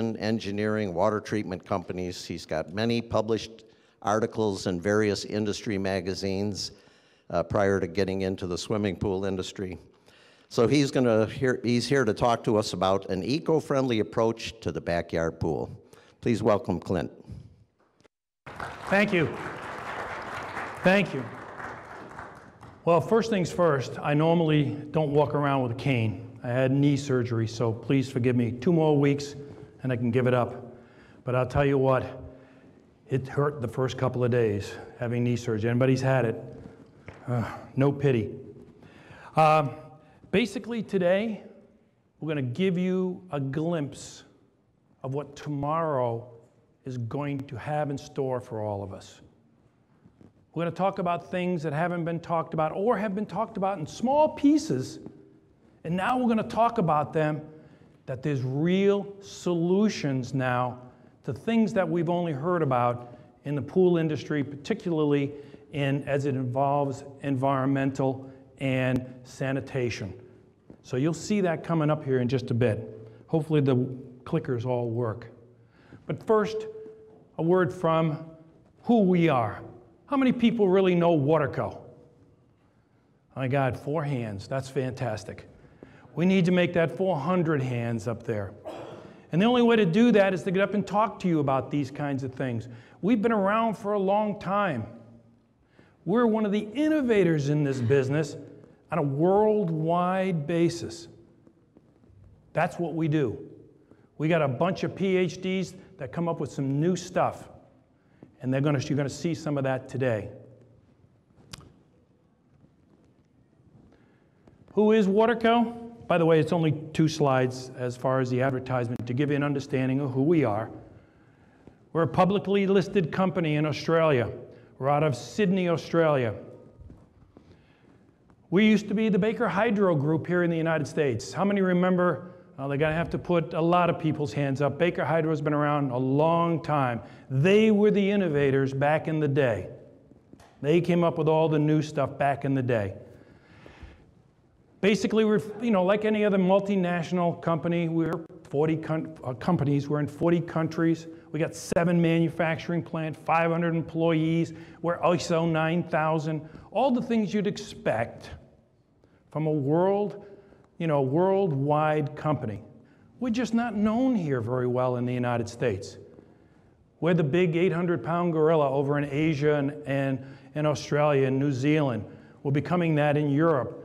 engineering, water treatment companies. He's got many published articles in various industry magazines uh, prior to getting into the swimming pool industry. So he's to here, he's here to talk to us about an eco-friendly approach to the backyard pool. Please welcome Clint. Thank you. Thank you. Well, first things first, I normally don't walk around with a cane. I had knee surgery, so please forgive me. Two more weeks and I can give it up. But I'll tell you what, it hurt the first couple of days having knee surgery. Anybody's had it, uh, no pity. Uh, basically, today, we're going to give you a glimpse of what tomorrow is going to have in store for all of us. We're going to talk about things that haven't been talked about or have been talked about in small pieces. And now we're going to talk about them that there's real solutions now to things that we've only heard about in the pool industry, particularly in, as it involves environmental and sanitation. So you'll see that coming up here in just a bit. Hopefully the clickers all work. But first, a word from who we are. How many people really know Waterco? My God, four hands. That's fantastic. We need to make that 400 hands up there. And the only way to do that is to get up and talk to you about these kinds of things. We've been around for a long time. We're one of the innovators in this business on a worldwide basis. That's what we do. We got a bunch of PhDs that come up with some new stuff, and they're gonna, you're going to see some of that today. Who is Waterco? By the way, it's only two slides as far as the advertisement to give you an understanding of who we are. We're a publicly listed company in Australia. We're out of Sydney, Australia. We used to be the Baker Hydro Group here in the United States. How many remember? Well, they're going to have to put a lot of people's hands up. Baker Hydro has been around a long time. They were the innovators back in the day. They came up with all the new stuff back in the day. Basically, we're, you know, like any other multinational company, we're 40 uh, companies, we're in 40 countries. We got seven manufacturing plants, 500 employees, we're ISO 9000, all the things you'd expect from a world, you know, worldwide company. We're just not known here very well in the United States. We're the big 800 pound gorilla over in Asia and, and in Australia and New Zealand. We're becoming that in Europe.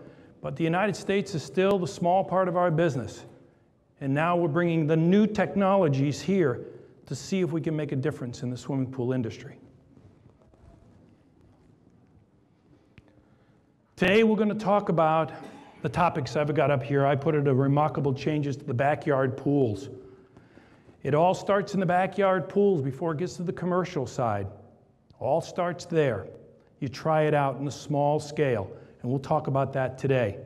But the United States is still the small part of our business. And now we're bringing the new technologies here to see if we can make a difference in the swimming pool industry. Today we're going to talk about the topics I've got up here. I put it a remarkable changes to the backyard pools. It all starts in the backyard pools before it gets to the commercial side. All starts there. You try it out in a small scale and we'll talk about that today.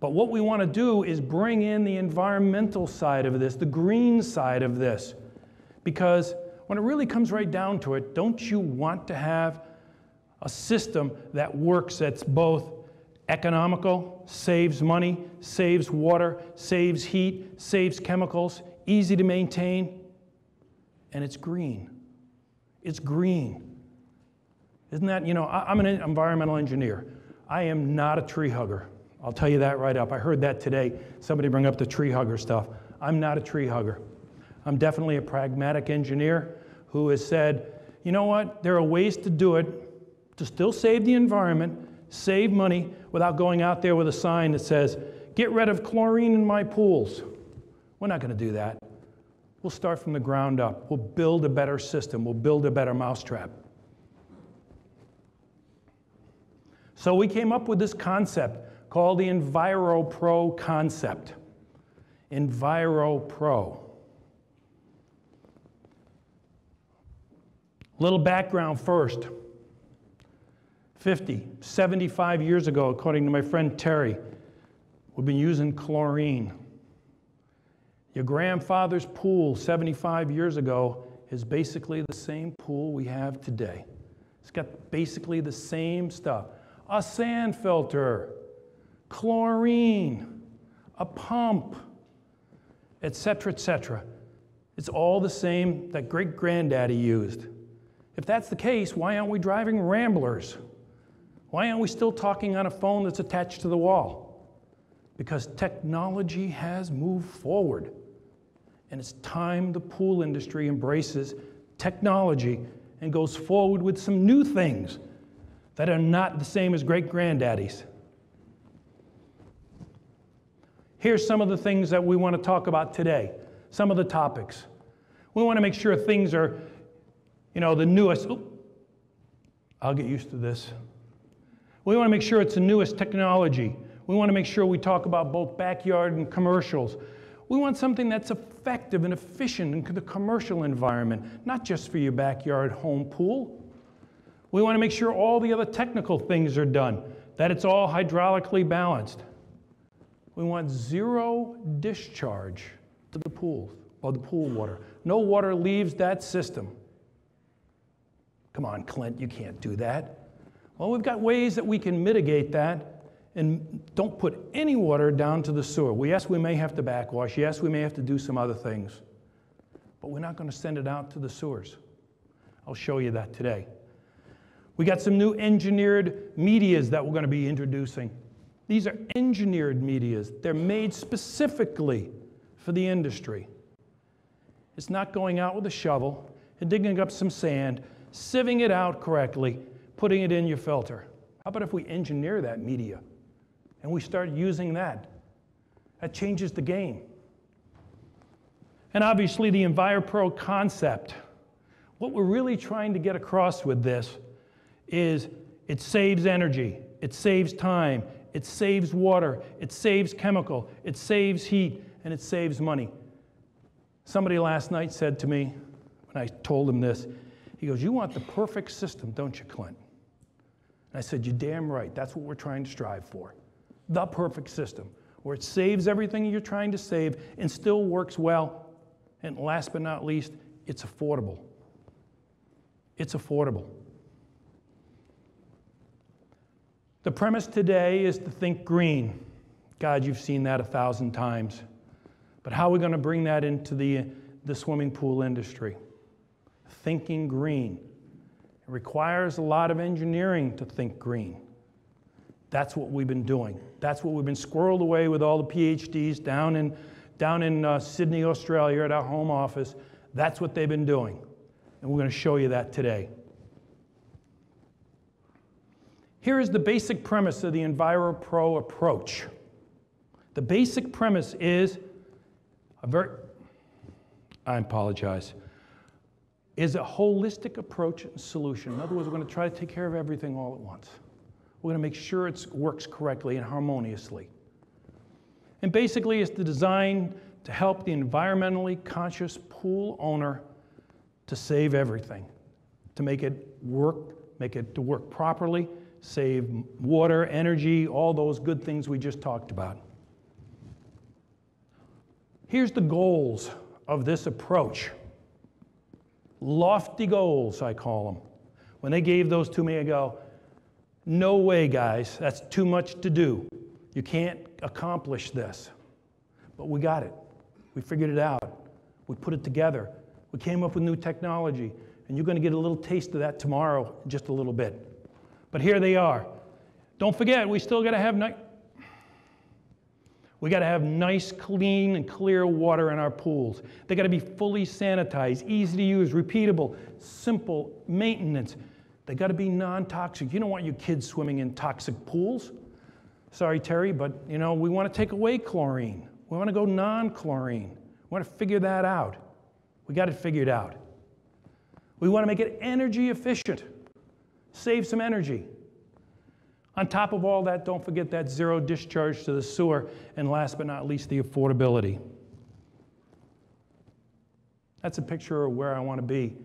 But what we want to do is bring in the environmental side of this, the green side of this. Because when it really comes right down to it, don't you want to have a system that works that's both economical, saves money, saves water, saves heat, saves chemicals, easy to maintain, and it's green. It's green. Isn't that, you know, I'm an environmental engineer. I am not a tree hugger. I'll tell you that right up. I heard that today. Somebody bring up the tree hugger stuff. I'm not a tree hugger. I'm definitely a pragmatic engineer who has said, you know what, there are ways to do it to still save the environment, save money, without going out there with a sign that says, get rid of chlorine in my pools. We're not going to do that. We'll start from the ground up. We'll build a better system. We'll build a better mousetrap. So we came up with this concept called the EnviroPro concept. EnviroPro. Little background first. 50, 75 years ago, according to my friend Terry, we've been using chlorine. Your grandfather's pool 75 years ago is basically the same pool we have today. It's got basically the same stuff a sand filter, chlorine, a pump, etc., etc. It's all the same that great granddaddy used. If that's the case, why aren't we driving ramblers? Why aren't we still talking on a phone that's attached to the wall? Because technology has moved forward. And it's time the pool industry embraces technology and goes forward with some new things that are not the same as great granddaddies. Here's some of the things that we want to talk about today, some of the topics. We want to make sure things are, you know, the newest. I'll get used to this. We want to make sure it's the newest technology. We want to make sure we talk about both backyard and commercials. We want something that's effective and efficient in the commercial environment, not just for your backyard home pool. We want to make sure all the other technical things are done, that it's all hydraulically balanced. We want zero discharge to the pool or the pool water. No water leaves that system. Come on, Clint, you can't do that. Well, we've got ways that we can mitigate that and don't put any water down to the sewer. Well, yes, we may have to backwash. Yes, we may have to do some other things. But we're not going to send it out to the sewers. I'll show you that today. We got some new engineered medias that we're going to be introducing. These are engineered medias. They're made specifically for the industry. It's not going out with a shovel and digging up some sand, sieving it out correctly, putting it in your filter. How about if we engineer that media and we start using that? That changes the game. And obviously, the EnviroPro concept. What we're really trying to get across with this is it saves energy, it saves time, it saves water, it saves chemical, it saves heat, and it saves money. Somebody last night said to me, when I told him this, he goes, You want the perfect system, don't you, Clint? And I said, You're damn right. That's what we're trying to strive for. The perfect system, where it saves everything you're trying to save and still works well. And last but not least, it's affordable. It's affordable. The premise today is to think green. God, you've seen that a thousand times. But how are we going to bring that into the, the swimming pool industry? Thinking green. It requires a lot of engineering to think green. That's what we've been doing. That's what we've been squirreled away with all the PhDs down in, down in uh, Sydney, Australia, at our home office. That's what they've been doing. And we're going to show you that today. Here is the basic premise of the EnviroPro approach. The basic premise is a very, I apologize, is a holistic approach and solution. In other words, we're going to try to take care of everything all at once. We're going to make sure it works correctly and harmoniously. And basically, it's designed to help the environmentally conscious pool owner to save everything, to make it work, make it to work properly, save water, energy, all those good things we just talked about. Here's the goals of this approach lofty goals, I call them. When they gave those to me, I go, no way, guys, that's too much to do. You can't accomplish this. But we got it. We figured it out. We put it together. We came up with new technology. And you're going to get a little taste of that tomorrow, just a little bit. But here they are. Don't forget, we still got to have nice. We got to have nice, clean, and clear water in our pools. They got to be fully sanitized, easy to use, repeatable, simple maintenance. They got to be non-toxic. You don't want your kids swimming in toxic pools. Sorry, Terry, but you know we want to take away chlorine. We want to go non-chlorine. We want to figure that out. We got it figured out. We want to make it energy efficient save some energy. On top of all that, don't forget that zero discharge to the sewer, and last but not least, the affordability. That's a picture of where I want to be.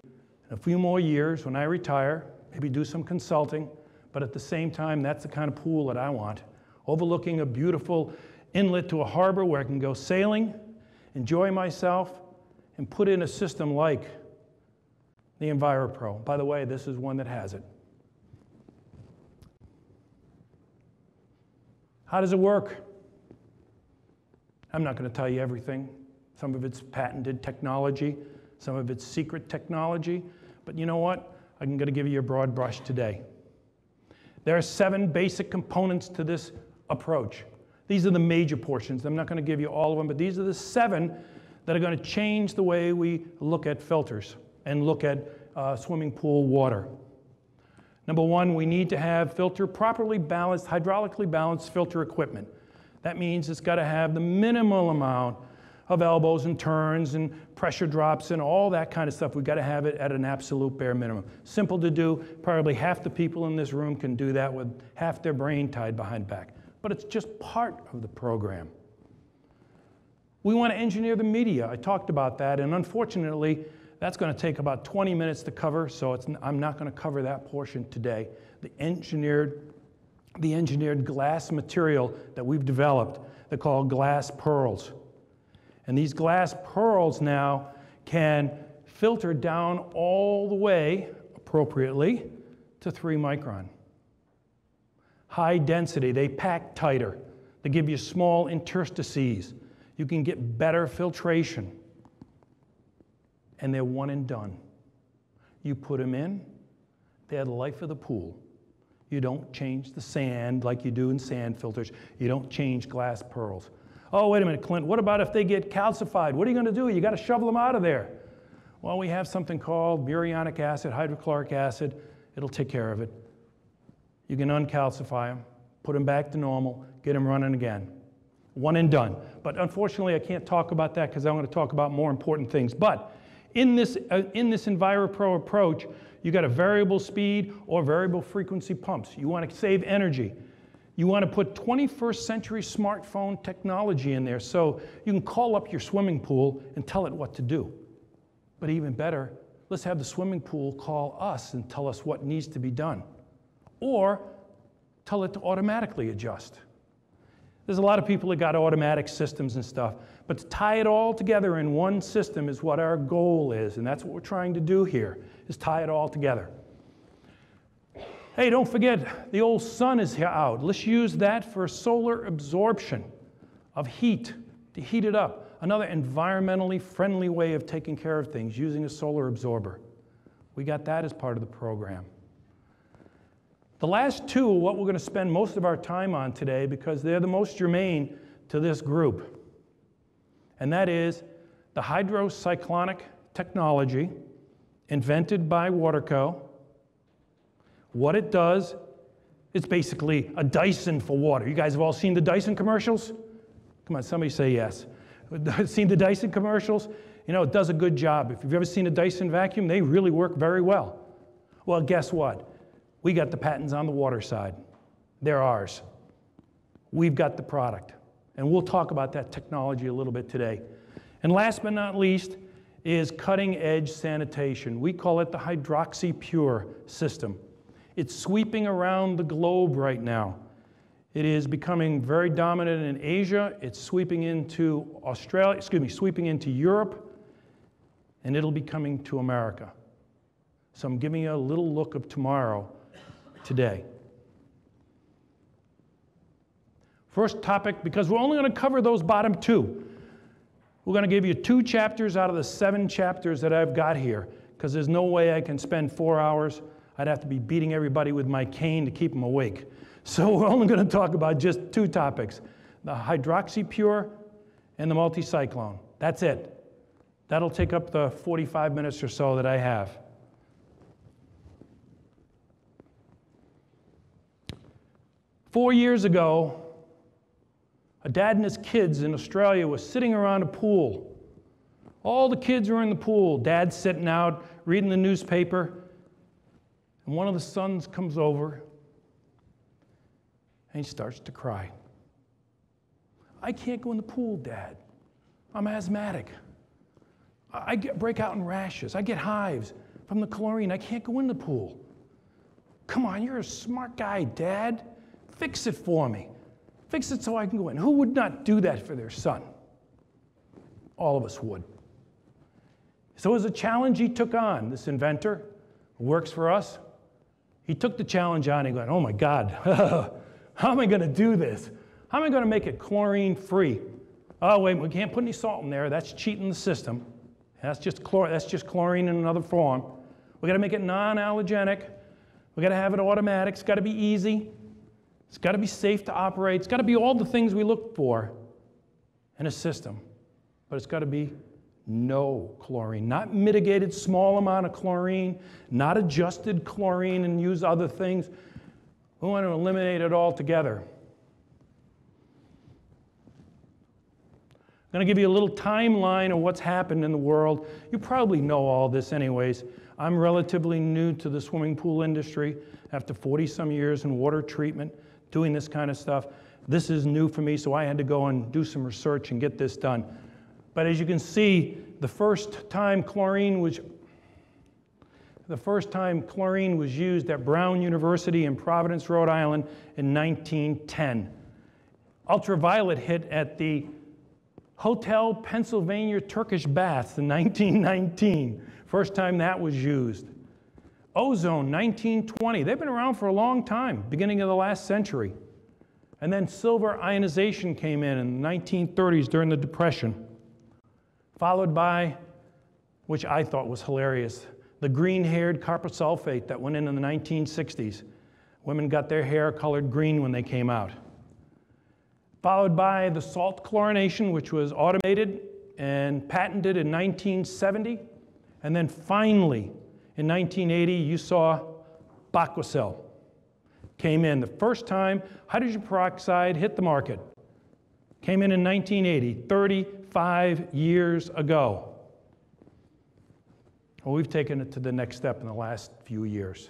In a few more years, when I retire, maybe do some consulting, but at the same time, that's the kind of pool that I want. Overlooking a beautiful inlet to a harbor where I can go sailing, enjoy myself, and put in a system like the EnviroPro. By the way, this is one that has it. How does it work? I'm not going to tell you everything. Some of it's patented technology, some of it's secret technology. But you know what? I'm going to give you a broad brush today. There are seven basic components to this approach. These are the major portions. I'm not going to give you all of them, but these are the seven that are going to change the way we look at filters and look at uh, swimming pool water. Number one, we need to have filter properly balanced, hydraulically balanced filter equipment. That means it's got to have the minimal amount of elbows and turns and pressure drops and all that kind of stuff. We've got to have it at an absolute bare minimum. Simple to do. Probably half the people in this room can do that with half their brain tied behind back. But it's just part of the program. We want to engineer the media. I talked about that, and unfortunately, that's going to take about 20 minutes to cover, so I'm not going to cover that portion today. The engineered, the engineered glass material that we've developed, they're called glass pearls. And these glass pearls now can filter down all the way, appropriately, to three micron. High density, they pack tighter. They give you small interstices. You can get better filtration. And they're one and done. You put them in, they're the life of the pool. You don't change the sand like you do in sand filters. You don't change glass pearls. Oh, wait a minute, Clint, what about if they get calcified? What are you going to do? You got to shovel them out of there. Well, we have something called muriatic acid, hydrochloric acid. It'll take care of it. You can uncalcify them, put them back to normal, get them running again. One and done. But unfortunately, I can't talk about that because I want to talk about more important things. But in this, uh, in this EnviroPro approach, you got a variable speed or variable frequency pumps. You want to save energy. You want to put 21st century smartphone technology in there so you can call up your swimming pool and tell it what to do. But even better, let's have the swimming pool call us and tell us what needs to be done. Or tell it to automatically adjust. There's a lot of people that got automatic systems and stuff, but to tie it all together in one system is what our goal is, and that's what we're trying to do here, is tie it all together. Hey, don't forget, the old sun is out. Let's use that for solar absorption of heat to heat it up. Another environmentally friendly way of taking care of things, using a solar absorber. We got that as part of the program. The last two what we're going to spend most of our time on today because they're the most germane to this group. And that is the hydrocyclonic technology invented by Waterco what it does, it's basically a Dyson for water. You guys have all seen the Dyson commercials? Come on, somebody say yes. seen the Dyson commercials? You know, it does a good job. If you've ever seen a Dyson vacuum, they really work very well. Well, guess what? We got the patents on the water side. They're ours. We've got the product. And we'll talk about that technology a little bit today. And last but not least is cutting edge sanitation. We call it the HydroxyPure system. It's sweeping around the globe right now. It is becoming very dominant in Asia. It's sweeping into Australia, excuse me, sweeping into Europe, and it'll be coming to America. So I'm giving you a little look of tomorrow today. First topic, because we're only going to cover those bottom two. We're going to give you two chapters out of the seven chapters that I've got here, because there's no way I can spend four hours I'd have to be beating everybody with my cane to keep them awake. So we're only going to talk about just two topics the hydroxypure and the multicyclone. That's it. That'll take up the 45 minutes or so that I have. Four years ago, a dad and his kids in Australia were sitting around a pool. All the kids were in the pool. Dad's sitting out reading the newspaper. And one of the sons comes over and he starts to cry. I can't go in the pool, Dad. I'm asthmatic. I get, break out in rashes. I get hives from the chlorine. I can't go in the pool. Come on, you're a smart guy, Dad. Fix it for me. Fix it so I can go in. Who would not do that for their son? All of us would. So it was a challenge he took on, this inventor works for us. He took the challenge on and going, oh my God, how am I going to do this? How am I going to make it chlorine free? Oh, wait, we can't put any salt in there. That's cheating the system. That's just, chlor- that's just chlorine in another form. We got to make it non allergenic. We got to have it automatic. It's got to be easy. It's got to be safe to operate. It's got to be all the things we look for in a system. But it's got to be no chlorine, not mitigated small amount of chlorine, not adjusted chlorine and use other things. We want to eliminate it altogether. I'm going to give you a little timeline of what's happened in the world. You probably know all this, anyways. I'm relatively new to the swimming pool industry after 40 some years in water treatment, doing this kind of stuff. This is new for me, so I had to go and do some research and get this done. But as you can see, the first time chlorine was the first time chlorine was used at Brown University in Providence, Rhode Island in 1910. Ultraviolet hit at the Hotel Pennsylvania Turkish Baths in 1919. First time that was used. Ozone, 1920. They've been around for a long time, beginning of the last century. And then silver ionization came in in the 1930s during the Depression, followed by, which I thought was hilarious, the green haired copper sulfate that went in in the 1960s. Women got their hair colored green when they came out followed by the salt chlorination, which was automated and patented in 1970. And then finally, in 1980, you saw Baquacil came in. The first time hydrogen peroxide hit the market came in in 1980, 35 years ago. Well, we've taken it to the next step in the last few years.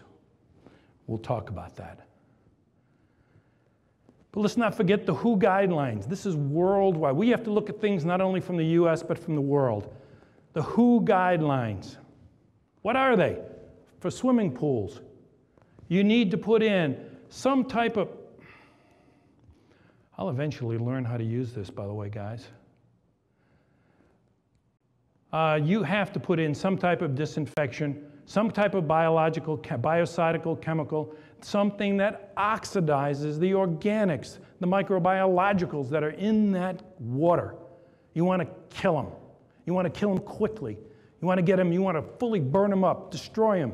We'll talk about that. But let's not forget the WHO guidelines. This is worldwide. We have to look at things not only from the US, but from the world. The WHO guidelines. What are they? For swimming pools. You need to put in some type of. I'll eventually learn how to use this, by the way, guys. Uh, you have to put in some type of disinfection, some type of biological, biocidal chemical something that oxidizes the organics, the microbiologicals that are in that water. You want to kill them. You want to kill them quickly. You want to get them, you want to fully burn them up, destroy them,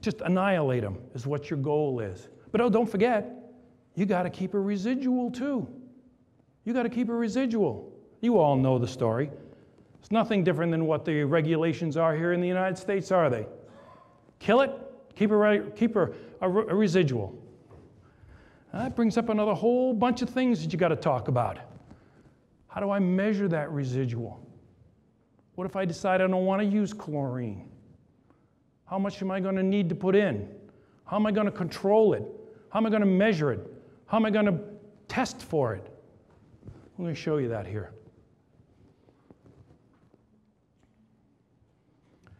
just annihilate them, is what your goal is. But oh, don't forget, you got to keep a residual too. You got to keep a residual. You all know the story. It's nothing different than what the regulations are here in the United States, are they? Kill it, keep a, keep a, a, a residual. That brings up another whole bunch of things that you got to talk about. How do I measure that residual? What if I decide I don't want to use chlorine? How much am I going to need to put in? How am I going to control it? How am I going to measure it? How am I going to test for it? Let me show you that here.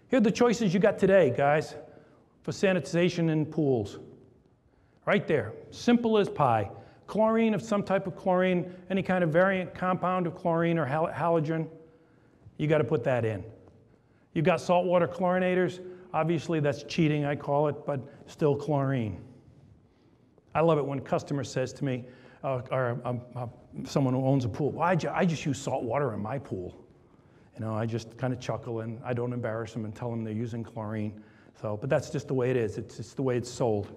Here are the choices you got today, guys for sanitization in pools. Right there, simple as pie. Chlorine of some type of chlorine, any kind of variant compound of chlorine or hal halogen, you got to put that in. You've got saltwater chlorinators. Obviously, that's cheating, I call it, but still chlorine. I love it when a customer says to me, uh, or um, uh, someone who owns a pool, well, I, ju I just use salt water in my pool. You know, I just kind of chuckle and I don't embarrass them and tell them they're using chlorine. So, but that's just the way it is. It's just the way it's sold.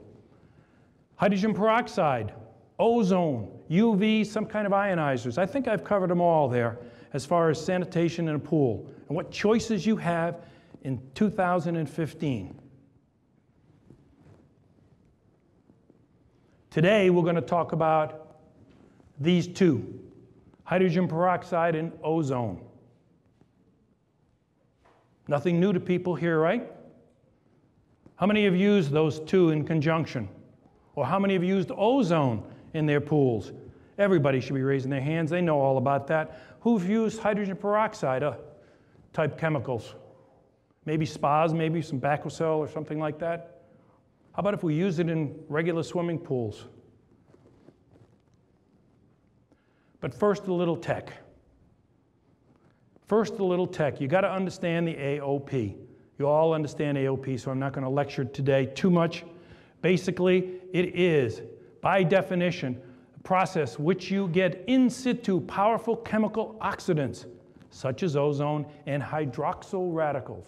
Hydrogen peroxide, ozone, UV, some kind of ionizers. I think I've covered them all there as far as sanitation in a pool and what choices you have in 2015. Today, we're going to talk about these two hydrogen peroxide and ozone. Nothing new to people here, right? How many have used those two in conjunction? Or how many have used ozone in their pools? Everybody should be raising their hands. They know all about that. Who've used hydrogen peroxide uh, type chemicals? Maybe spas, maybe some Baquacil or something like that. How about if we use it in regular swimming pools? But first, a little tech. First, a little tech. You got to understand the AOP. You all understand AOP, so I'm not going to lecture today too much. Basically, it is, by definition, process which you get in situ powerful chemical oxidants, such as ozone and hydroxyl radicals.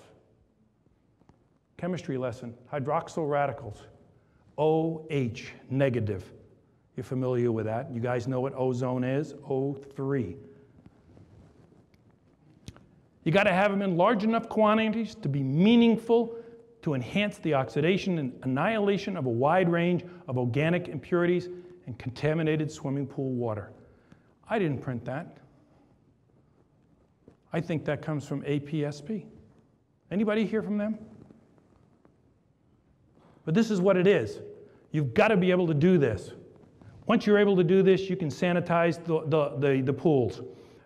Chemistry lesson hydroxyl radicals, OH negative. You're familiar with that. You guys know what ozone is? O3. You got to have them in large enough quantities to be meaningful to enhance the oxidation and annihilation of a wide range of organic impurities and contaminated swimming pool water. I didn't print that. I think that comes from APSP. Anybody hear from them? But this is what it is. You've got to be able to do this. Once you're able to do this, you can sanitize the, the, the, the pools.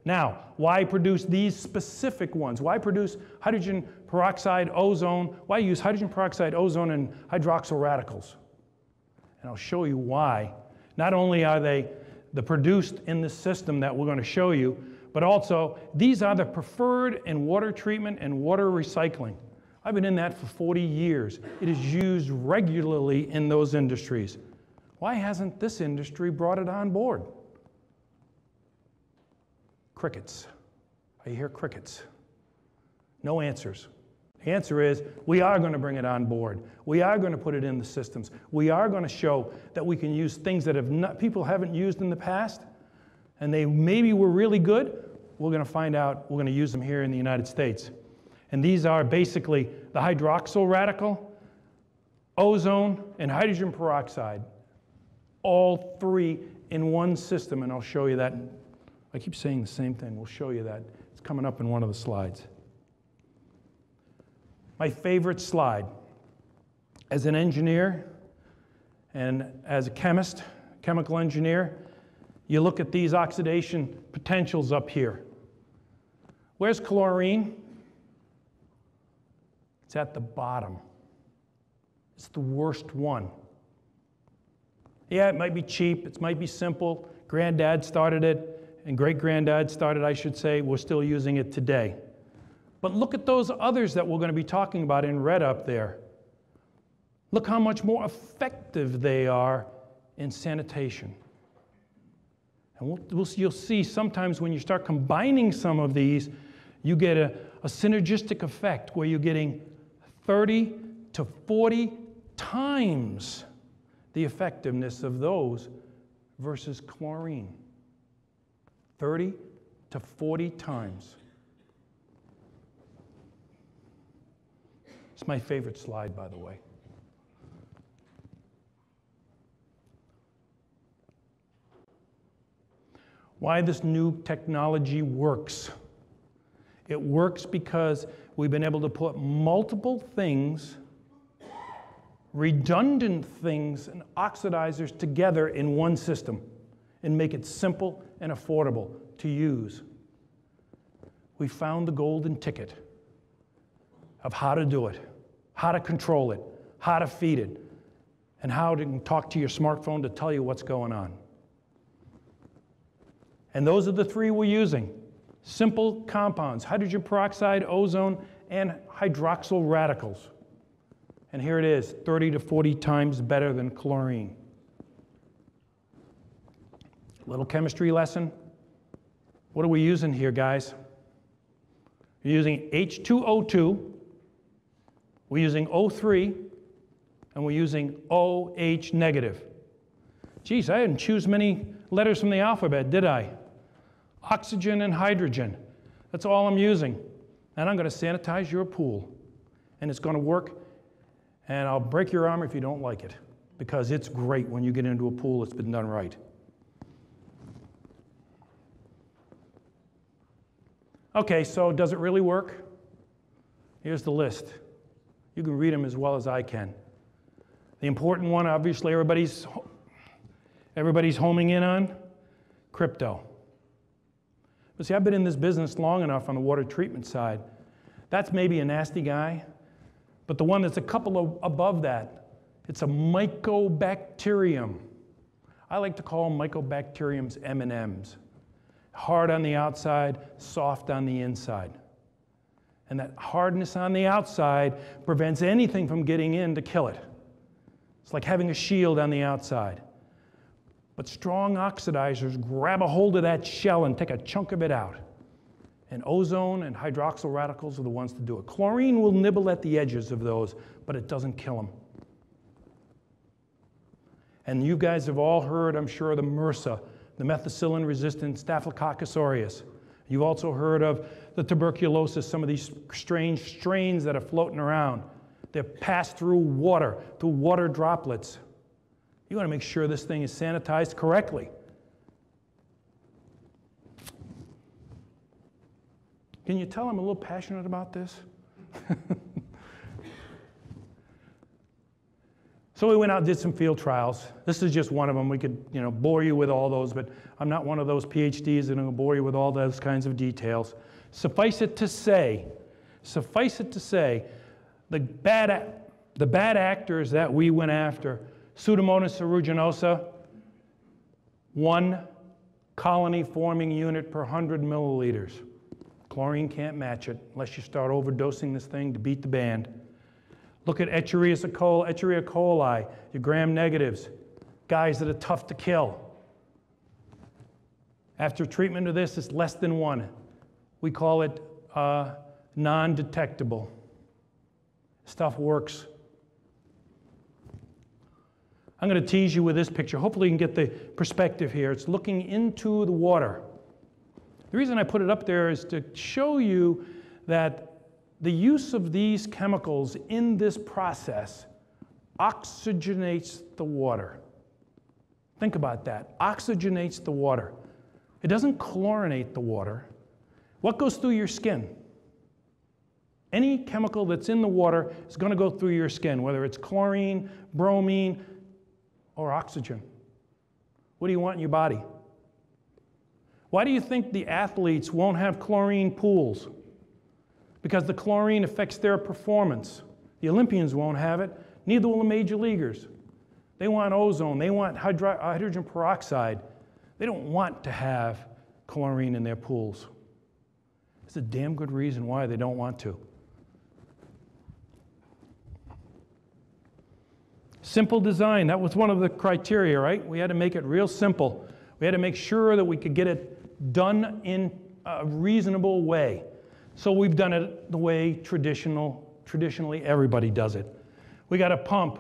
Now, why produce these specific ones? Why produce hydrogen peroxide, ozone? Why use hydrogen peroxide, ozone, and hydroxyl radicals? And I'll show you why. Not only are they the produced in the system that we're going to show you, but also these are the preferred in water treatment and water recycling. I've been in that for 40 years. It is used regularly in those industries. Why hasn't this industry brought it on board? Crickets. I hear crickets. No answers. The answer is we are going to bring it on board. We are going to put it in the systems. We are going to show that we can use things that have not, people haven't used in the past, and they maybe were really good. We're going to find out. We're going to use them here in the United States. And these are basically the hydroxyl radical, ozone, and hydrogen peroxide. All three in one system, and I'll show you that I keep saying the same thing. We'll show you that. It's coming up in one of the slides. My favorite slide. As an engineer and as a chemist, chemical engineer, you look at these oxidation potentials up here. Where's chlorine? It's at the bottom. It's the worst one. Yeah, it might be cheap, it might be simple. Granddad started it and great granddad started, I should say, we're still using it today. But look at those others that we're going to be talking about in red up there. Look how much more effective they are in sanitation. And we'll, we'll, you'll see sometimes when you start combining some of these, you get a, a synergistic effect where you're getting 30 to 40 times the effectiveness of those versus chlorine. 30 to 40 times. It's my favorite slide, by the way. Why this new technology works. It works because we've been able to put multiple things, redundant things, and oxidizers together in one system and make it simple and affordable to use. We found the golden ticket of how to do it, how to control it, how to feed it, and how to talk to your smartphone to tell you what's going on. And those are the three we're using simple compounds hydrogen peroxide, ozone, and hydroxyl radicals. And here it is 30 to 40 times better than chlorine. Little chemistry lesson. What are we using here, guys? We're using H2O2, we're using O3, and we're using OH negative. Geez, I didn't choose many letters from the alphabet, did I? Oxygen and hydrogen. That's all I'm using. And I'm going to sanitize your pool. And it's going to work. And I'll break your arm if you don't like it, because it's great when you get into a pool that's been done right. Okay, so does it really work? Here's the list. You can read them as well as I can. The important one, obviously, everybody's, everybody's homing in on crypto. But see, I've been in this business long enough on the water treatment side. That's maybe a nasty guy, but the one that's a couple of above that, it's a mycobacterium. I like to call mycobacteriums M&Ms hard on the outside, soft on the inside. And that hardness on the outside prevents anything from getting in to kill it. It's like having a shield on the outside. But strong oxidizers grab a hold of that shell and take a chunk of it out. And ozone and hydroxyl radicals are the ones to do it. Chlorine will nibble at the edges of those, but it doesn't kill them. And you guys have all heard, I'm sure, the MRSA, the methicillin resistant Staphylococcus aureus. You've also heard of the tuberculosis, some of these strange strains that are floating around. They're passed through water, through water droplets. You want to make sure this thing is sanitized correctly. Can you tell I'm a little passionate about this? so we went out and did some field trials. This is just one of them. We could, you know, bore you with all those, but I'm not one of those PhDs that are going to bore you with all those kinds of details. Suffice it to say, suffice it to say, the bad, the bad actors that we went after, Pseudomonas aeruginosa, one colony forming unit per 100 milliliters. Chlorine can't match it unless you start overdosing this thing to beat the band. Look at Escherichia coli, Escherichia coli, your gram negatives, guys that are tough to kill. After treatment of this, it's less than one. We call it uh, non detectable. Stuff works. I'm going to tease you with this picture. Hopefully, you can get the perspective here. It's looking into the water. The reason I put it up there is to show you that the use of these chemicals in this process oxygenates the water. Think about that. Oxygenates the water. It doesn't chlorinate the water. What goes through your skin? Any chemical that's in the water is going to go through your skin, whether it's chlorine, bromine, or oxygen. What do you want in your body? Why do you think the athletes won't have chlorine pools? Because the chlorine affects their performance. The Olympians won't have it, neither will the major leaguers. They want ozone, they want hydro- hydrogen peroxide. They don't want to have chlorine in their pools. It's a damn good reason why they don't want to. Simple design, that was one of the criteria, right? We had to make it real simple. We had to make sure that we could get it done in a reasonable way. So we've done it the way traditional, traditionally everybody does it. We got a pump.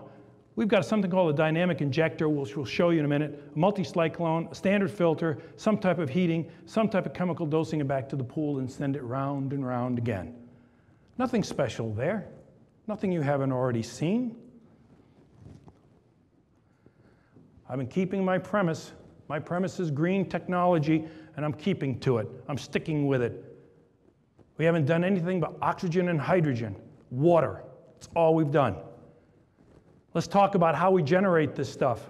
We've got something called a dynamic injector, which we'll show you in a minute, a multi-cyclone, a standard filter, some type of heating, some type of chemical dosing it back to the pool and send it round and round again. Nothing special there. Nothing you haven't already seen. I've been keeping my premise. My premise is green technology and I'm keeping to it. I'm sticking with it. We haven't done anything but oxygen and hydrogen, water. That's all we've done. Let's talk about how we generate this stuff.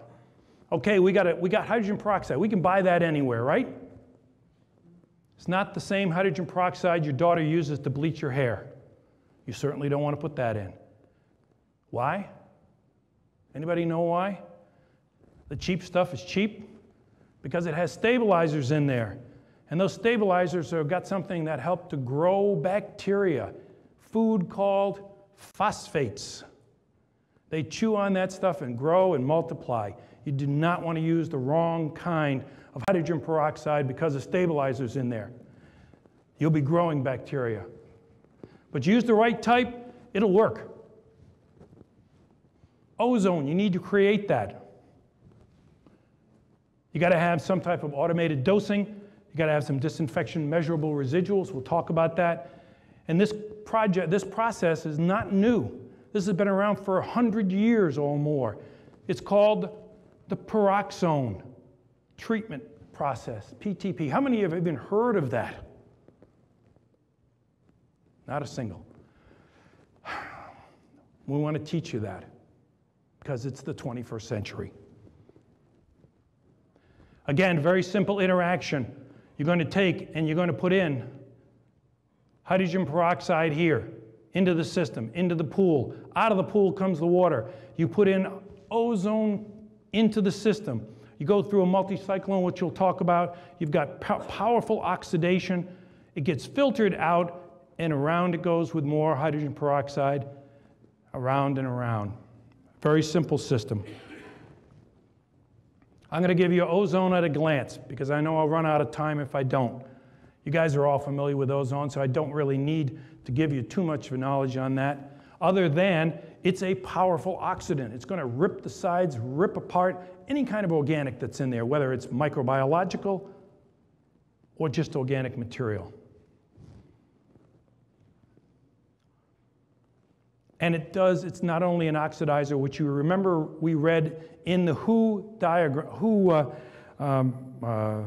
Okay, we got, a, we got hydrogen peroxide. We can buy that anywhere, right? It's not the same hydrogen peroxide your daughter uses to bleach your hair. You certainly don't want to put that in. Why? Anybody know why? The cheap stuff is cheap because it has stabilizers in there. And those stabilizers have got something that help to grow bacteria, food called phosphates. They chew on that stuff and grow and multiply. You do not want to use the wrong kind of hydrogen peroxide because of stabilizers in there. You'll be growing bacteria. But use the right type, it'll work. Ozone, you need to create that. You got to have some type of automated dosing. You got to have some disinfection measurable residuals. We'll talk about that. And this project, this process is not new. This has been around for 100 years or more. It's called the peroxone treatment process, PTP. How many of you have even heard of that? Not a single. We want to teach you that because it's the 21st century. Again, very simple interaction. You're going to take and you're going to put in hydrogen peroxide here into the system, into the pool. Out of the pool comes the water. You put in ozone into the system. You go through a multicyclone, which you'll talk about. You've got po powerful oxidation. It gets filtered out, and around it goes with more hydrogen peroxide, around and around. Very simple system. I'm going to give you ozone at a glance because I know I'll run out of time if I don't. You guys are all familiar with ozone, so I don't really need to give you too much of a knowledge on that, other than it's a powerful oxidant. It's going to rip the sides, rip apart any kind of organic that's in there, whether it's microbiological or just organic material. And it does, it's not only an oxidizer, which you remember we read in the WHO diagram, WHO, uh, um, uh,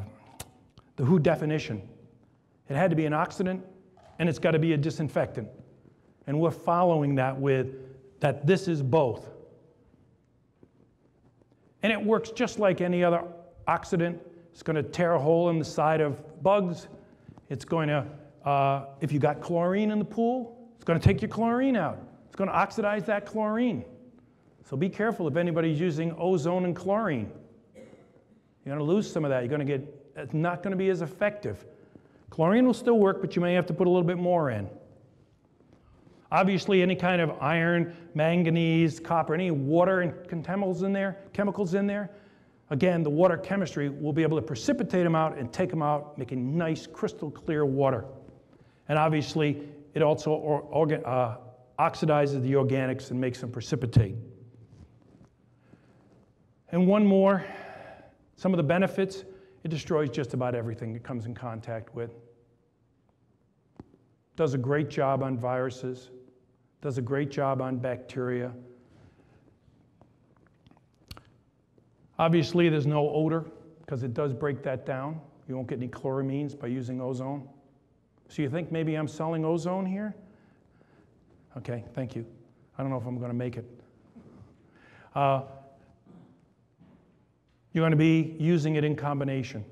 the WHO definition. It had to be an oxidant and it's got to be a disinfectant. And we're following that with that this is both. And it works just like any other oxidant. It's going to tear a hole in the side of bugs. It's going to, uh, if you got chlorine in the pool, it's going to take your chlorine out. It's going to oxidize that chlorine. So be careful if anybody's using ozone and chlorine. You're going to lose some of that. You're going to get, it's not going to be as effective. Chlorine will still work, but you may have to put a little bit more in. Obviously, any kind of iron, manganese, copper, any water and chemicals in there, chemicals in there, again, the water chemistry will be able to precipitate them out and take them out, making nice, crystal clear water. And obviously, it also uh, oxidizes the organics and makes them precipitate. And one more, some of the benefits, it destroys just about everything it comes in contact with. Does a great job on viruses, does a great job on bacteria. Obviously, there's no odor because it does break that down. You won't get any chloramines by using ozone. So you think maybe I'm selling ozone here? Okay, thank you. I don't know if I'm going to make it. Uh, you're going to be using it in combination.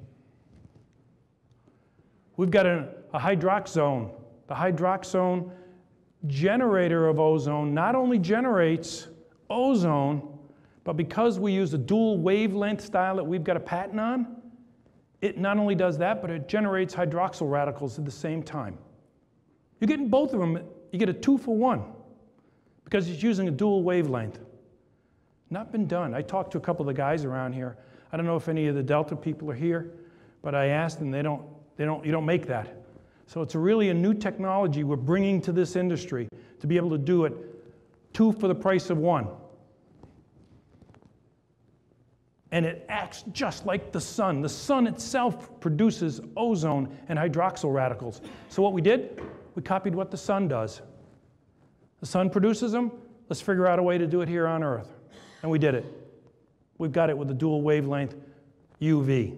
We've got a, a hydroxone. The hydroxone generator of ozone not only generates ozone, but because we use a dual wavelength style that we've got a patent on, it not only does that, but it generates hydroxyl radicals at the same time. You're getting both of them you get a two for one because it's using a dual wavelength. Not been done. I talked to a couple of the guys around here. I don't know if any of the Delta people are here, but I asked them, they don't, they don't, you don't make that. So it's really a new technology we're bringing to this industry to be able to do it two for the price of one. And it acts just like the sun. The sun itself produces ozone and hydroxyl radicals. So what we did, we copied what the sun does. The sun produces them, let's figure out a way to do it here on Earth. And we did it. We've got it with the dual wavelength UV.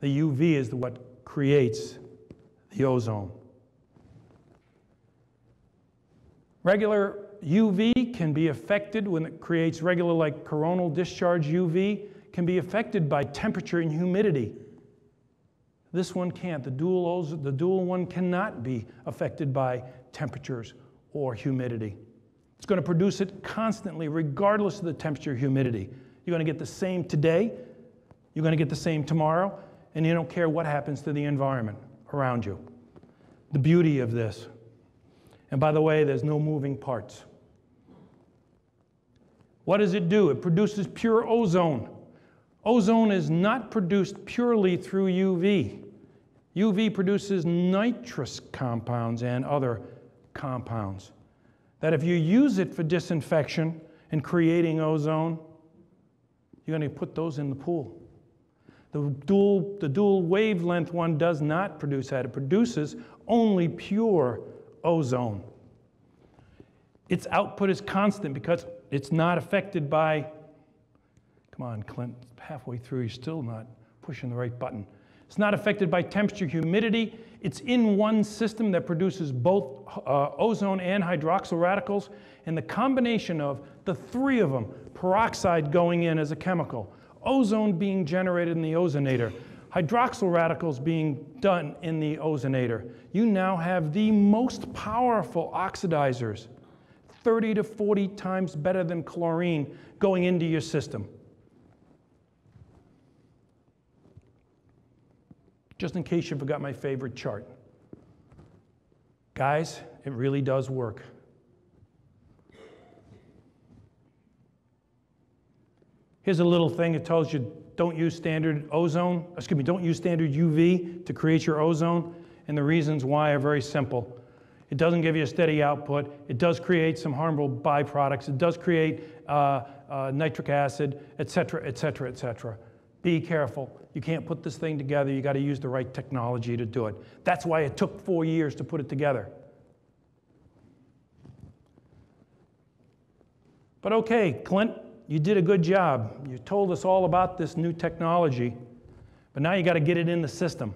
The UV is what creates the ozone. Regular UV can be affected when it creates regular, like coronal discharge UV, can be affected by temperature and humidity. This one can't. The dual, ozone, the dual one cannot be affected by temperatures or humidity. It's going to produce it constantly, regardless of the temperature humidity. You're going to get the same today, you're going to get the same tomorrow, and you don't care what happens to the environment around you. The beauty of this. And by the way, there's no moving parts. What does it do? It produces pure ozone. Ozone is not produced purely through UV. UV produces nitrous compounds and other compounds. That if you use it for disinfection and creating ozone, you're going to put those in the pool. The dual, the dual wavelength one does not produce that. It produces only pure ozone. Its output is constant because it's not affected by Come on, Clint, halfway through, you're still not pushing the right button. It's not affected by temperature, humidity. It's in one system that produces both uh, ozone and hydroxyl radicals. And the combination of the three of them, peroxide going in as a chemical, ozone being generated in the ozonator, hydroxyl radicals being done in the ozonator, you now have the most powerful oxidizers, 30 to 40 times better than chlorine, going into your system. just in case you forgot my favorite chart. Guys, it really does work. Here's a little thing that tells you don't use standard ozone, excuse me, don't use standard UV to create your ozone. And the reasons why are very simple. It doesn't give you a steady output. It does create some harmful byproducts. It does create uh, uh, nitric acid, et cetera, et cetera, et cetera. Be careful. You can't put this thing together. You got to use the right technology to do it. That's why it took four years to put it together. But okay, Clint, you did a good job. You told us all about this new technology, but now you got to get it in the system.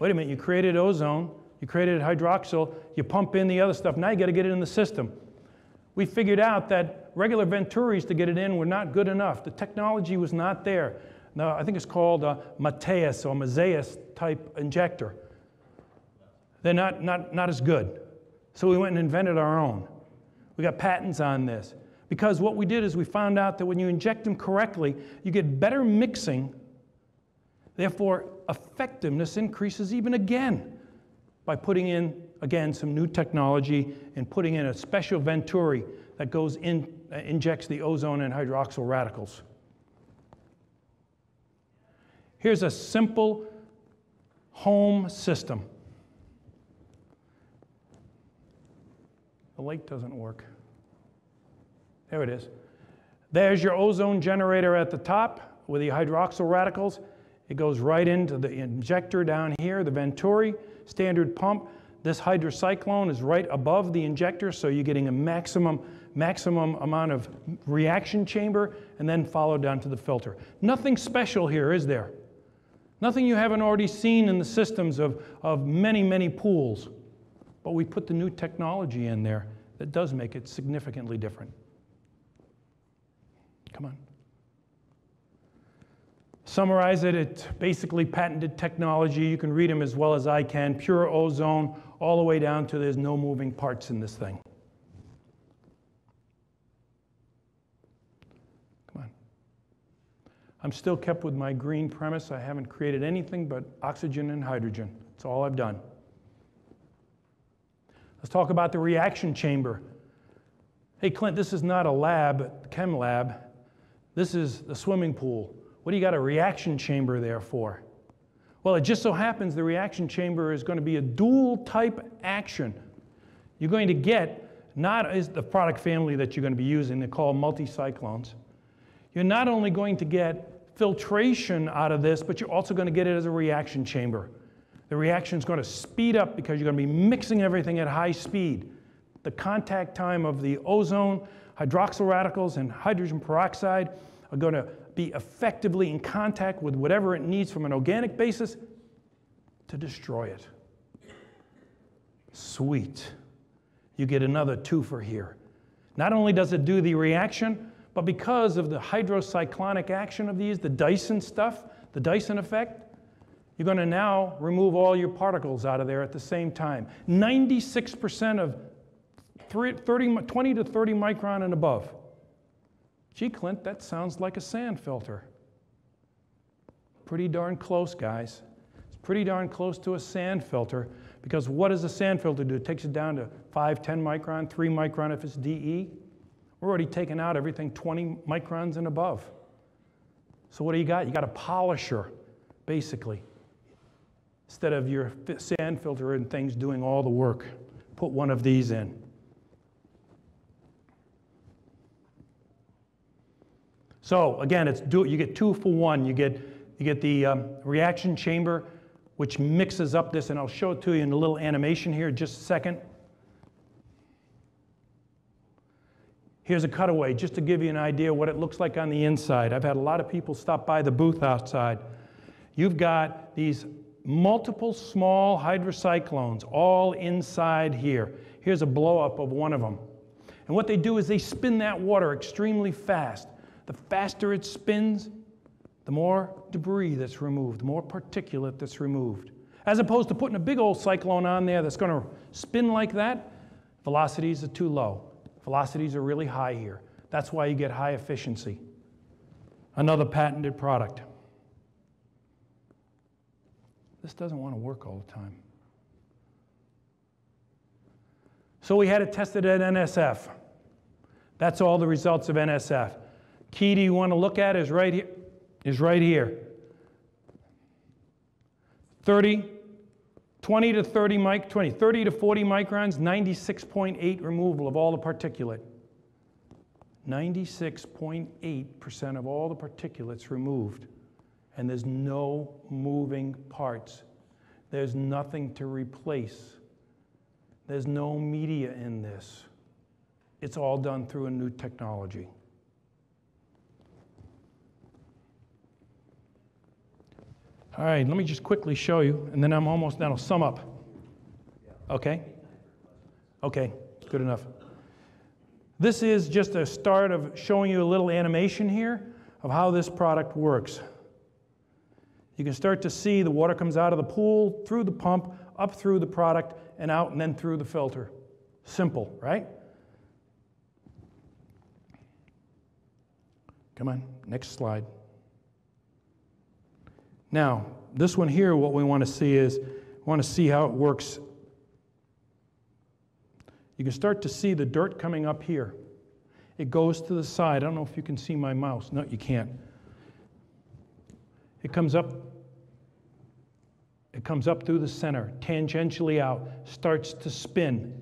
Wait a minute, you created ozone, you created hydroxyl, you pump in the other stuff, now you got to get it in the system. We figured out that regular Venturis to get it in were not good enough. The technology was not there. Now, I think it's called a Mateus or Mazeus type injector. They're not, not, not as good. So we went and invented our own. We got patents on this. Because what we did is we found out that when you inject them correctly, you get better mixing. Therefore, effectiveness increases even again by putting in, again, some new technology and putting in a special Venturi that goes in, uh, injects the ozone and hydroxyl radicals. Here's a simple home system. The light doesn't work. There it is. There's your ozone generator at the top with the hydroxyl radicals. It goes right into the injector down here, the Venturi standard pump. This hydrocyclone is right above the injector, so you're getting a maximum, maximum amount of reaction chamber and then followed down to the filter. Nothing special here, is there? Nothing you haven't already seen in the systems of, of many, many pools. But we put the new technology in there that does make it significantly different. Come on. Summarize it, it's basically patented technology. You can read them as well as I can. Pure ozone, all the way down to there's no moving parts in this thing. Come on. I'm still kept with my green premise. I haven't created anything but oxygen and hydrogen. That's all I've done. Let's talk about the reaction chamber. Hey, Clint, this is not a lab, chem lab. This is the swimming pool. What do you got a reaction chamber there for? Well, it just so happens the reaction chamber is going to be a dual type action. You're going to get not as the product family that you're going to be using, they're called multicyclones. You're not only going to get filtration out of this, but you're also going to get it as a reaction chamber. The reaction is going to speed up because you're going to be mixing everything at high speed. The contact time of the ozone hydroxyl radicals and hydrogen peroxide are going to be effectively in contact with whatever it needs from an organic basis to destroy it. Sweet. You get another twofer here. Not only does it do the reaction, but because of the hydrocyclonic action of these, the Dyson stuff, the Dyson effect, you're going to now remove all your particles out of there at the same time. 96% of 30, 20 to 30 micron and above. Gee, Clint, that sounds like a sand filter. Pretty darn close, guys. It's pretty darn close to a sand filter because what does a sand filter do? It takes it down to 5, 10 micron, 3 micron if it's DE. We're already taking out everything 20 microns and above. So what do you got? You got a polisher, basically. Instead of your sand filter and things doing all the work, put one of these in. So again, it's do, you get two for one. You get, you get the um, reaction chamber, which mixes up this, and I'll show it to you in a little animation here just a second. Here's a cutaway, just to give you an idea what it looks like on the inside. I've had a lot of people stop by the booth outside. You've got these multiple small hydrocyclones all inside here. Here's a blowup of one of them. And what they do is they spin that water extremely fast. The faster it spins, the more debris that's removed, the more particulate that's removed. As opposed to putting a big old cyclone on there that's going to spin like that, velocities are too low. Velocities are really high here. That's why you get high efficiency. Another patented product. This doesn't want to work all the time. So we had it tested at NSF. That's all the results of NSF. Key do you want to look at is right here, is right here. 30, 20 to 30 mic, 20, 30 to 40 microns, 96.8 removal of all the particulate. 96.8% of all the particulates removed. And there's no moving parts. There's nothing to replace. There's no media in this. It's all done through a new technology. All right, let me just quickly show you, and then I'm almost, that'll sum up. Okay? Okay, good enough. This is just a start of showing you a little animation here of how this product works. You can start to see the water comes out of the pool, through the pump, up through the product, and out, and then through the filter. Simple, right? Come on, next slide. Now, this one here, what we want to see is, we want to see how it works. You can start to see the dirt coming up here. It goes to the side. I don't know if you can see my mouse. No, you can't. It comes up. It comes up through the center, tangentially out, starts to spin.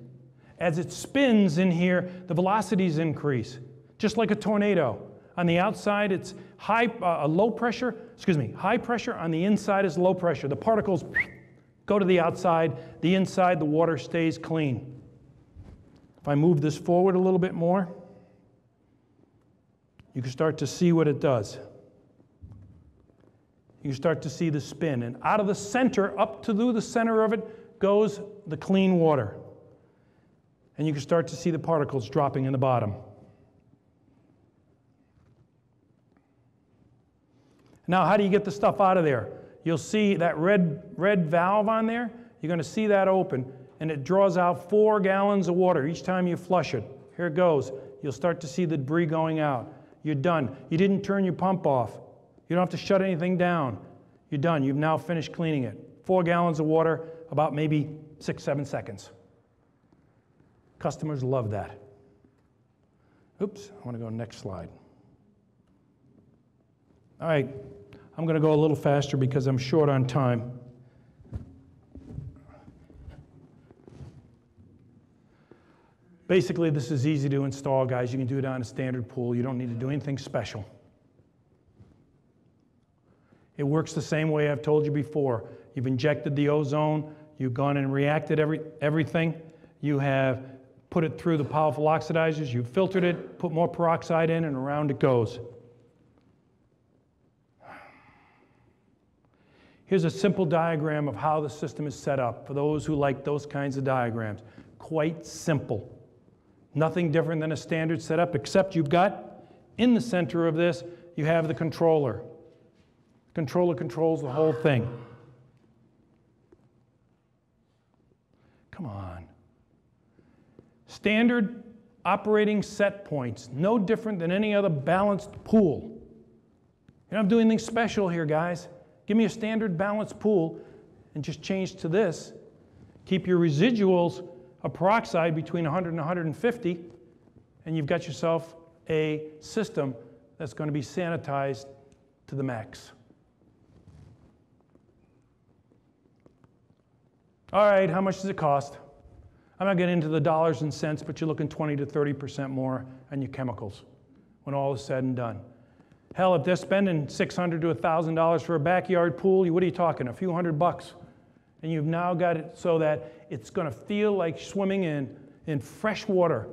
As it spins in here, the velocities increase, just like a tornado. On the outside, it's high, uh, low pressure, excuse me, high pressure. On the inside is low pressure. The particles go to the outside. The inside, the water stays clean. If I move this forward a little bit more, you can start to see what it does. You start to see the spin. And out of the center, up to the center of it, goes the clean water. And you can start to see the particles dropping in the bottom. Now, how do you get the stuff out of there? You'll see that red, red valve on there. You're going to see that open, and it draws out four gallons of water each time you flush it. Here it goes. You'll start to see the debris going out. You're done. You didn't turn your pump off. You don't have to shut anything down. You're done. You've now finished cleaning it. Four gallons of water, about maybe six, seven seconds. Customers love that. Oops, I want to go next slide. All right, I'm going to go a little faster because I'm short on time. Basically, this is easy to install, guys. You can do it on a standard pool. You don't need to do anything special. It works the same way I've told you before. You've injected the ozone, you've gone and reacted every, everything, you have put it through the powerful oxidizers, you've filtered it, put more peroxide in, and around it goes. Here's a simple diagram of how the system is set up for those who like those kinds of diagrams. Quite simple. Nothing different than a standard setup, except you've got in the center of this, you have the controller. The controller controls the whole thing. Come on. Standard operating set points, no different than any other balanced pool. You're not doing anything special here, guys. Give me a standard balanced pool and just change to this. Keep your residuals of peroxide between 100 and 150, and you've got yourself a system that's going to be sanitized to the max. All right, how much does it cost? I'm not getting into the dollars and cents, but you're looking 20 to 30% more on your chemicals when all is said and done. Hell, if they're spending 600 to $1,000 for a backyard pool, you what are you talking? A few hundred bucks. And you've now got it so that it's going to feel like swimming in, in fresh water.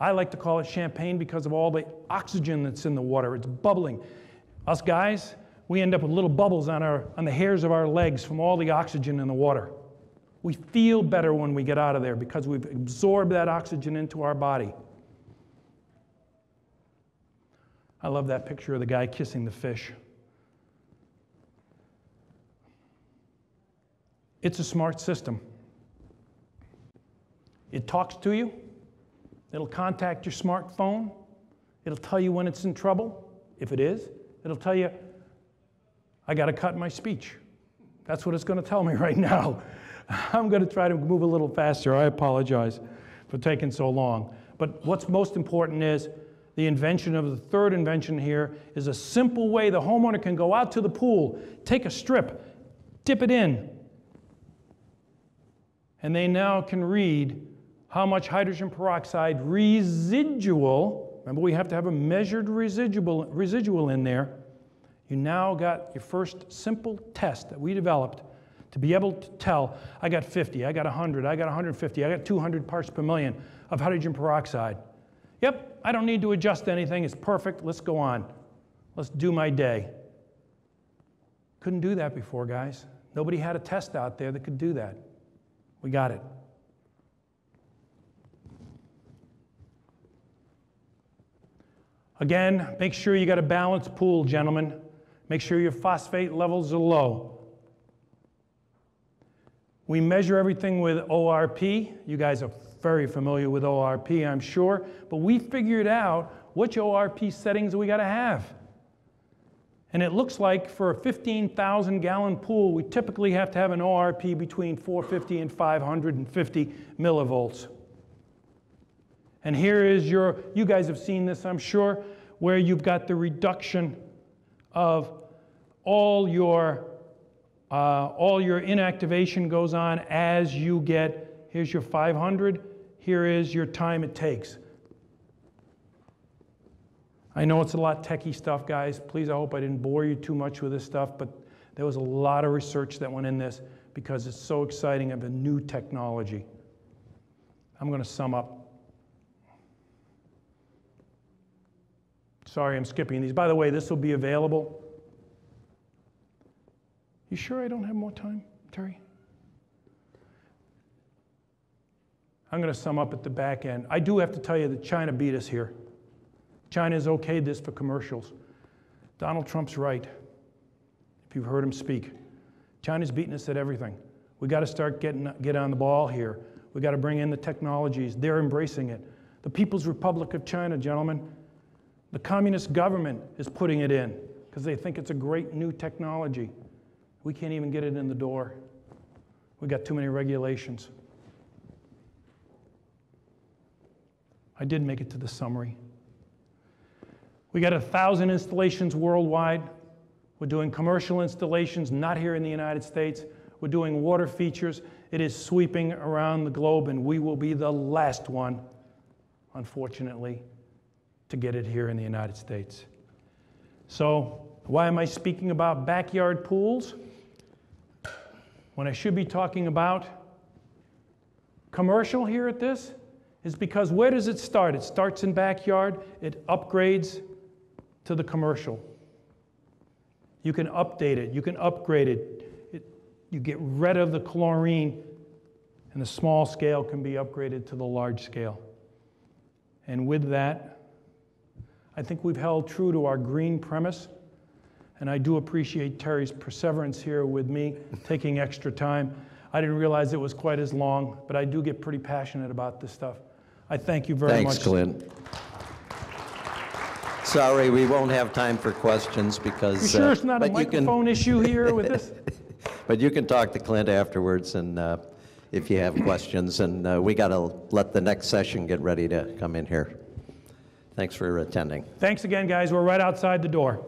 I like to call it champagne because of all the oxygen that's in the water. It's bubbling. Us guys, we end up with little bubbles on, our, on the hairs of our legs from all the oxygen in the water. We feel better when we get out of there because we've absorbed that oxygen into our body. I love that picture of the guy kissing the fish. It's a smart system. It talks to you, it'll contact your smartphone, it'll tell you when it's in trouble, if it is, it'll tell you, I got to cut my speech. That's what it's going to tell me right now. I'm going to try to move a little faster. I apologize for taking so long. But what's most important is the invention of the third invention here is a simple way the homeowner can go out to the pool, take a strip, dip it in, and they now can read how much hydrogen peroxide residual, remember we have to have a measured residual, residual in there. You now got your first simple test that we developed to be able to tell I got 50, I got 100, I got 150, I got 200 parts per million of hydrogen peroxide. Yep, I don't need to adjust anything, it's perfect, let's go on. Let's do my day. Couldn't do that before, guys. Nobody had a test out there that could do that. We got it. Again, make sure you got a balanced pool, gentlemen. Make sure your phosphate levels are low. We measure everything with ORP. You guys are very familiar with ORP, I'm sure, but we figured out which ORP settings we got to have. And it looks like for a 15,000 gallon pool, we typically have to have an ORP between 450 and 550 millivolts. And here is your, you guys have seen this, I'm sure, where you've got the reduction of all your, uh, all your inactivation goes on as you get, here's your 500, here is your time it takes. I know it's a lot techie stuff, guys. Please, I hope I didn't bore you too much with this stuff, but there was a lot of research that went in this because it's so exciting of a new technology. I'm going to sum up. Sorry, I'm skipping these. By the way, this will be available. You sure I don't have more time, Terry? I'm going to sum up at the back end. I do have to tell you that China beat us here. China China's okayed this for commercials. Donald Trump's right, if you've heard him speak. China's beating us at everything. We got to start getting get on the ball here. We got to bring in the technologies. They're embracing it. The People's Republic of China, gentlemen, the communist government is putting it in because they think it's a great new technology. We can't even get it in the door. We got too many regulations. I did make it to the summary. We got a thousand installations worldwide. We're doing commercial installations, not here in the United States. We're doing water features. It is sweeping around the globe, and we will be the last one, unfortunately, to get it here in the United States. So, why am I speaking about backyard pools when I should be talking about commercial here at this? Is because where does it start? It starts in backyard, it upgrades to the commercial. You can update it, you can upgrade it. it. You get rid of the chlorine, and the small scale can be upgraded to the large scale. And with that, I think we've held true to our green premise. And I do appreciate Terry's perseverance here with me, taking extra time. I didn't realize it was quite as long, but I do get pretty passionate about this stuff. I thank you very Thanks, much. Clint. Sorry, we won't have time for questions because. You sure uh, it's not a you can- microphone issue here with this? But you can talk to Clint afterwards and uh, if you have questions, and uh, we got to let the next session get ready to come in here. Thanks for attending. Thanks again, guys. We're right outside the door.